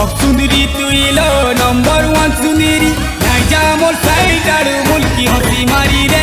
সব সুন্দরী তুই লো নম্বর ওয়ান সুন্দরী। নাই যা মোর সাইড আর মুলকি হসি মারি রে